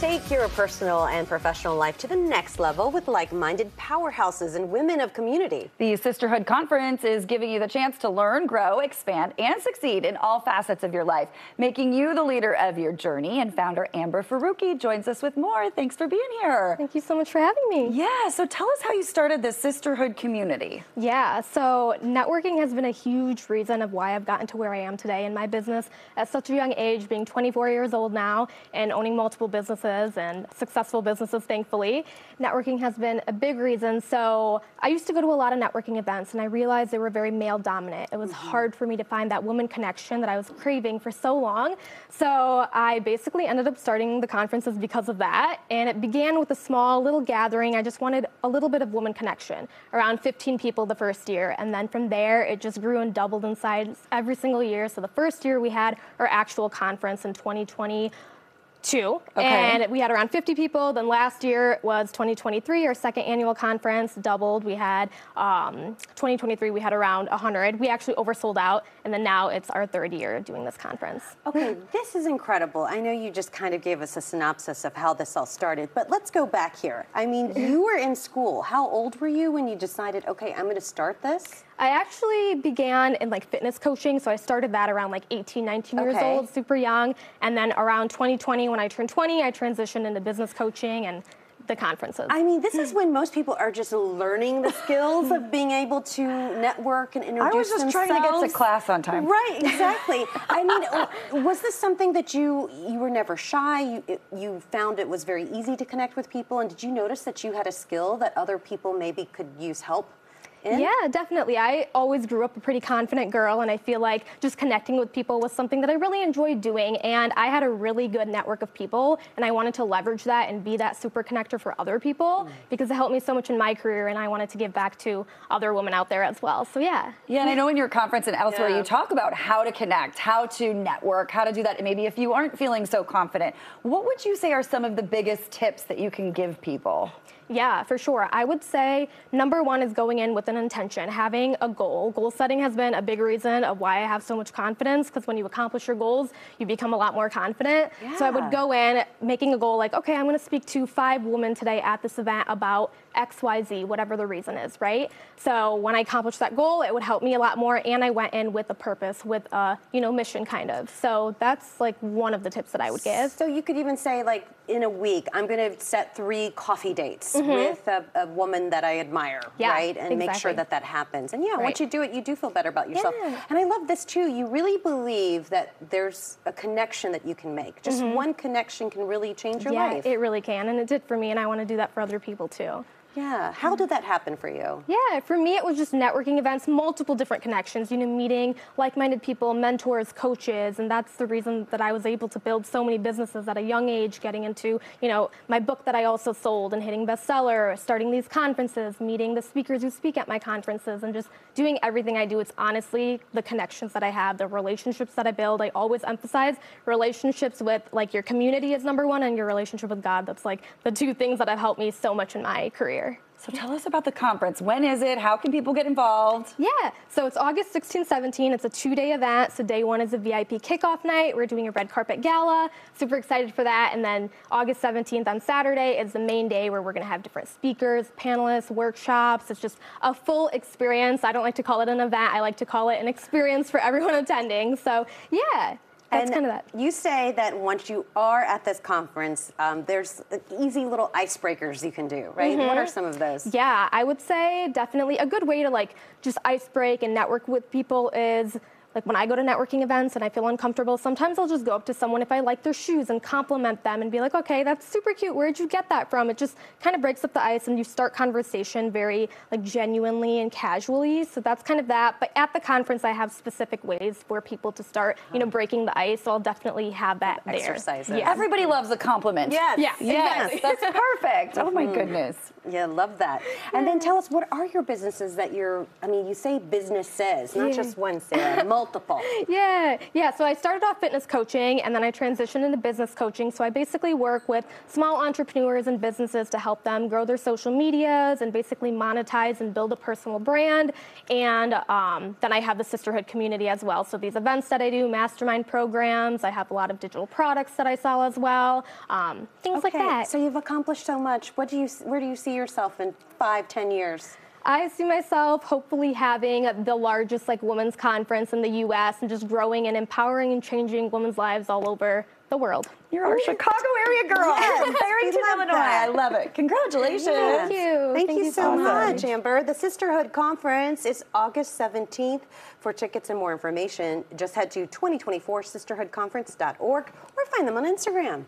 Take your personal and professional life to the next level with like minded powerhouses and women of community. The Sisterhood Conference is giving you the chance to learn, grow, expand, and succeed in all facets of your life, making you the leader of your journey. And founder Amber Farooqui joins us with more. Thanks for being here. Thank you so much for having me. Yeah, so tell us how you started the Sisterhood community. Yeah, so networking has been a huge reason of why I've gotten to where I am today in my business at such a young age, being 24 years old now and owning multiple businesses businesses and successful businesses, thankfully. Networking has been a big reason. So I used to go to a lot of networking events and I realized they were very male dominant. It was mm-hmm. hard for me to find that woman connection that I was craving for so long. So I basically ended up starting the conferences because of that. And it began with a small little gathering. I just wanted a little bit of woman connection, around 15 people the first year. And then from there, it just grew and doubled in size every single year. So the first year we had our actual conference in 2020 two. Okay. And we had around 50 people. Then last year was 2023, our second annual conference, doubled. We had um, 2023, we had around 100. We actually oversold out. And then now it's our third year doing this conference. Okay, this is incredible. I know you just kind of gave us a synopsis of how this all started, but let's go back here. I mean, you were in school. How old were you when you decided, okay, I'm going to start this? I actually began in like fitness coaching, so I started that around like 18, 19 years okay. old, super young. And then around 2020, when I turned 20, I transitioned into business coaching and the conferences. I mean, this is when most people are just learning the skills of being able to network and introduce themselves. I was just themselves. trying to get to class on time. Right, exactly. I mean, was this something that you you were never shy? You you found it was very easy to connect with people, and did you notice that you had a skill that other people maybe could use help? In? Yeah, definitely. I always grew up a pretty confident girl, and I feel like just connecting with people was something that I really enjoyed doing. And I had a really good network of people, and I wanted to leverage that and be that super connector for other people mm. because it helped me so much in my career, and I wanted to give back to other women out there as well. So, yeah. Yeah, and I know in your conference and elsewhere, yeah. you talk about how to connect, how to network, how to do that. And maybe if you aren't feeling so confident, what would you say are some of the biggest tips that you can give people? Yeah, for sure. I would say number one is going in with an intention, having a goal. Goal setting has been a big reason of why I have so much confidence because when you accomplish your goals, you become a lot more confident. Yeah. So I would go in making a goal like, okay, I'm going to speak to five women today at this event about XYZ, whatever the reason is, right? So when I accomplished that goal, it would help me a lot more. And I went in with a purpose, with a, you know, mission kind of. So that's like one of the tips that I would give. So you could even say, like, in a week, I'm going to set three coffee dates mm-hmm. with a, a, woman that I admire, yeah, right? And exactly. make sure that that happens. And yeah, right. once you do it, you do feel better about yourself. Yeah. And I love this too. You really believe that there's a connection that you can make. Just mm-hmm. one connection can really change your yeah, life. it really can. And it did for me. And I want to do that for other people too. Yeah. How mm. did that happen for you? Yeah, for me, it was just networking events, multiple different connections, you know, meeting like minded people, mentors, coaches. And that's the reason that I was able to build so many businesses at a young age, getting into, you know, my book that I also sold and hitting bestseller, starting these conferences, meeting the speakers who speak at my conferences, and just doing everything I do. It's honestly the connections that I have, the relationships that I build. I always emphasize relationships with like your community is number one and your relationship with God. That's like the two things that have helped me so much in my career. So tell us about the conference. When is it? How can people get involved? Yeah, so it's August 16, 17. It's a two-day event. So day one is a VIP kickoff night. We're doing a red carpet gala. Super excited for that. And then August 17th on Saturday is the main day where we're going to have different speakers, panelists, workshops. It's just a full experience. I don't like to call it an event. I like to call it an experience for everyone attending. So yeah, that's and kind of that. You say that once you are at this conference, um, there's easy little icebreakers you can do, right? Mm-hmm. What are some of those? Yeah, I would say definitely a good way to like just icebreak and network with people is like when I go to networking events and I feel uncomfortable, sometimes I'll just go up to someone if I like their shoes and compliment them and be like, okay, that's super cute. Where'd you get that from? It just kind of breaks up the ice and you start conversation very like genuinely and casually. So that's kind of that. But at the conference, I have specific ways for people to start, you know, breaking the ice. So I'll definitely have that there. Exercises. Yes. Everybody loves a compliment. Yes. Yes. yes. That's perfect. Oh my mm-hmm. goodness. Yeah, love that. And then tell us, what are your businesses that you're, I mean, you say businesses, not yeah. just one, Sarah, multiple multiple. Yeah, yeah. So I started off fitness coaching and then I transitioned into business coaching. So I basically work with small entrepreneurs and businesses to help them grow their social medias and basically monetize and build a personal brand. And um, then I have the sisterhood community as well. So these events that I do, mastermind programs, I have a lot of digital products that I sell as well, um, things like Okay, that. So you've accomplished so much. What do you? Where do you see yourself in five, ten years? I see myself hopefully having the largest like women's conference in the U.S. and just growing and empowering and changing women's lives all over the world. You're our Chicago area girl. Yes, from Barrington, we love Illinois. that. I love it. Congratulations. Thank you. Thank, Thank you you so so much, much. Amber. The Sisterhood Conference is August 17th. For tickets and more information, just head to 2024sisterhoodconference.org or find them on Instagram.